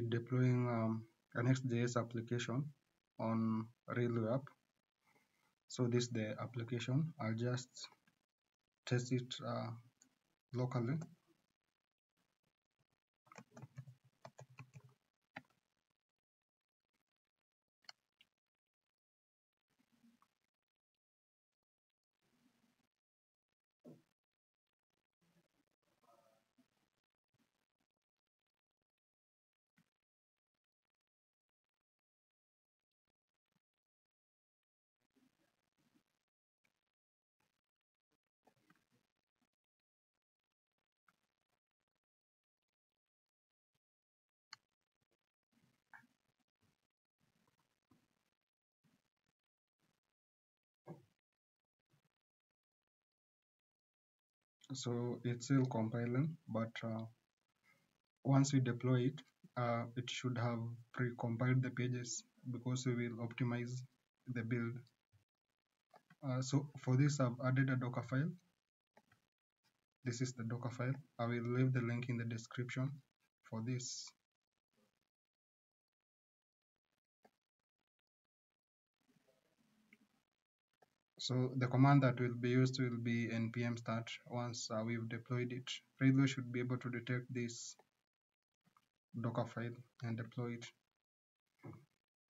deploying um, a Next.js application on Railway app. So this is the application. I'll just test it uh, locally. So it's still compiling but uh, once we deploy it uh, it should have pre-compiled the pages because we will optimize the build. Uh, so for this I've added a docker file. This is the docker file. I will leave the link in the description for this So the command that will be used will be npm start once uh, we've deployed it. Railway should be able to detect this Docker file and deploy it.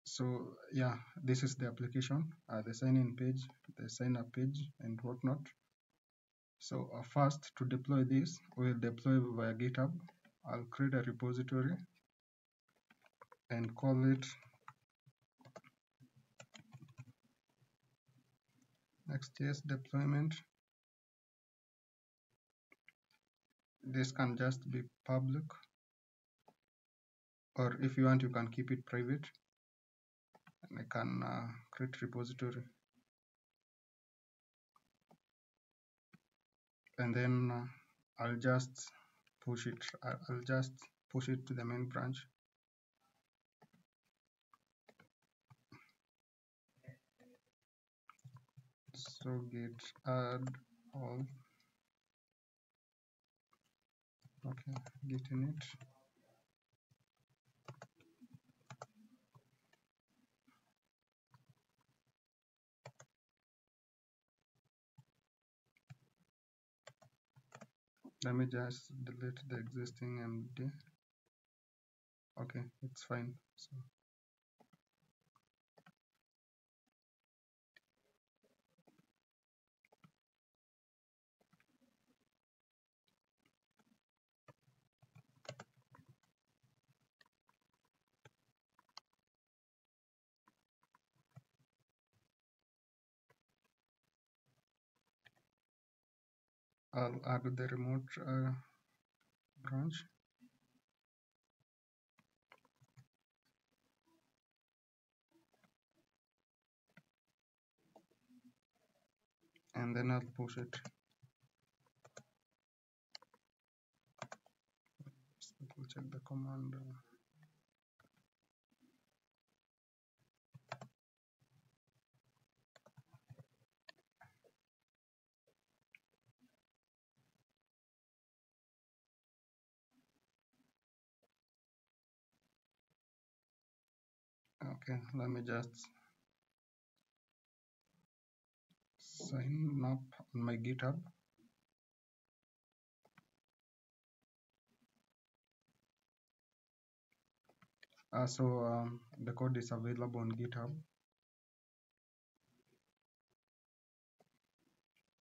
So yeah, this is the application, uh, the sign-in page, the sign-up page, and whatnot. So uh, first, to deploy this, we'll deploy via GitHub. I'll create a repository and call it Next.js deployment. This can just be public or if you want you can keep it private. And I can uh, create repository. And then uh, I'll just push it I'll just push it to the main branch so git add all. Okay git init. Let me just delete the existing md okay it's fine so I'll add the remote uh, branch. And then I'll push it. We'll check the command okay let me just sign up on my github. Uh, so um, the code is available on github.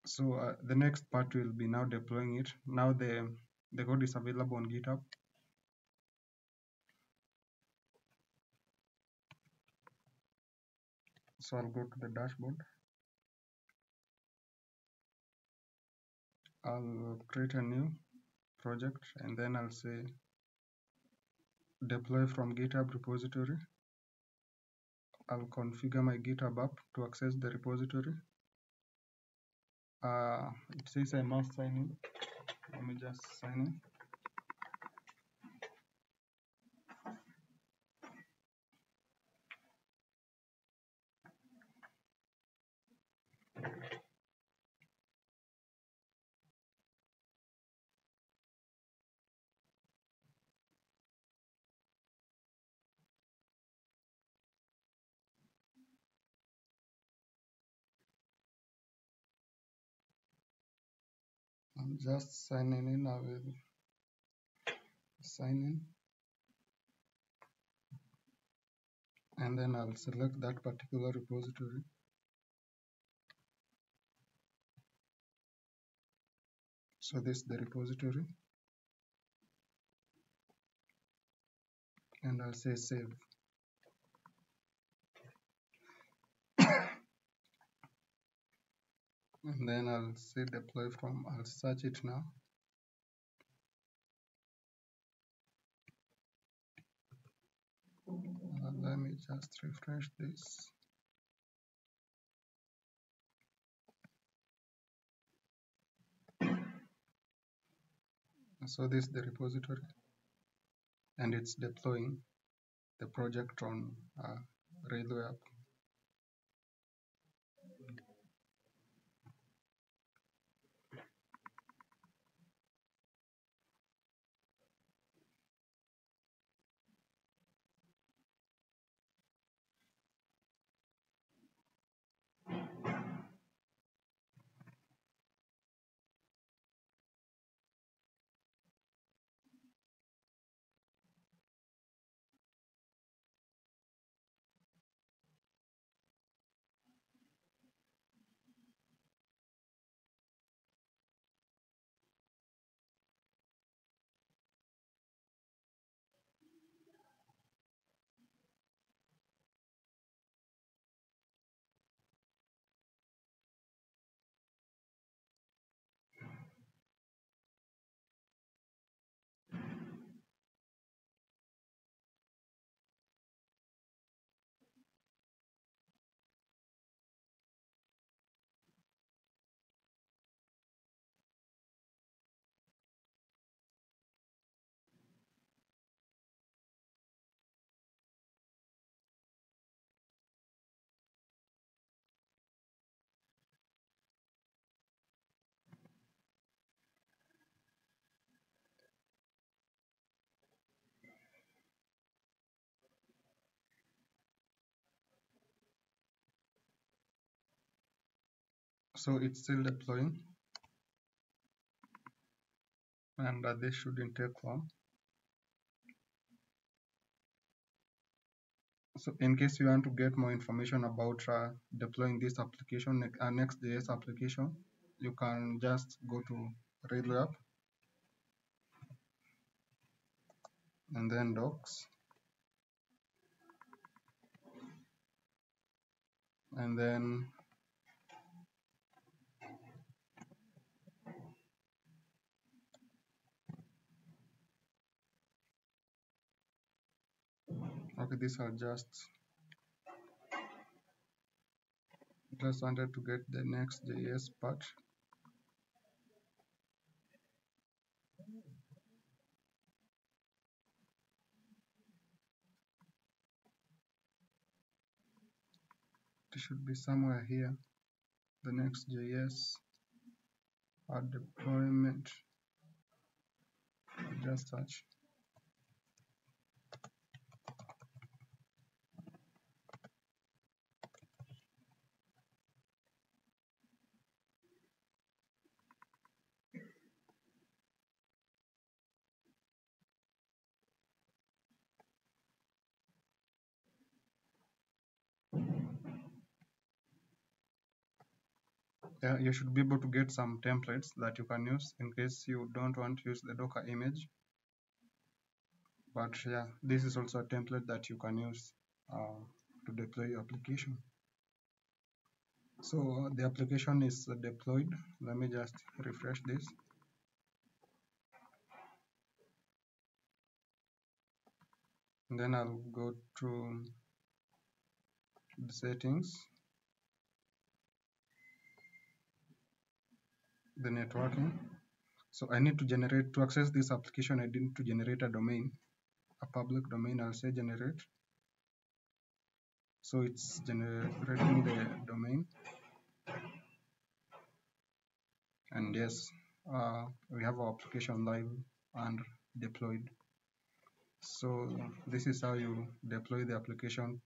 So uh, the next part will be now deploying it. Now the the code is available on github so I'll go to the dashboard. I'll create a new project and then I'll say deploy from github repository. I'll configure my github app to access the repository. Uh, it says I must sign in. Let me just sign in I'm just signing in. I will sign in and then I'll select that particular repository. So this is the repository and I'll say save. And then I'll say deploy from, I'll search it now. Uh, let me just refresh this. So this is the repository and it's deploying the project on uh, Railway app. So it's still deploying. And uh, this shouldn't take long. So in case you want to get more information about uh, deploying this application, uh, Next.js application, you can just go to app and then docs. And then okay these are just just wanted to get the Next.js part. It should be somewhere here the Next.js add deployment just search yeah, you should be able to get some templates that you can use in case you don't want to use the docker image. But yeah this is also a template that you can use uh, to deploy your application. So uh, the application is uh, deployed. Let me just refresh this. Then I'll go to the settings the networking so I need to generate to access this application I need to generate a domain a public domain I'll say generate. So it's generating the domain. And yes uh, we have our application live and deployed. So this is how you deploy the application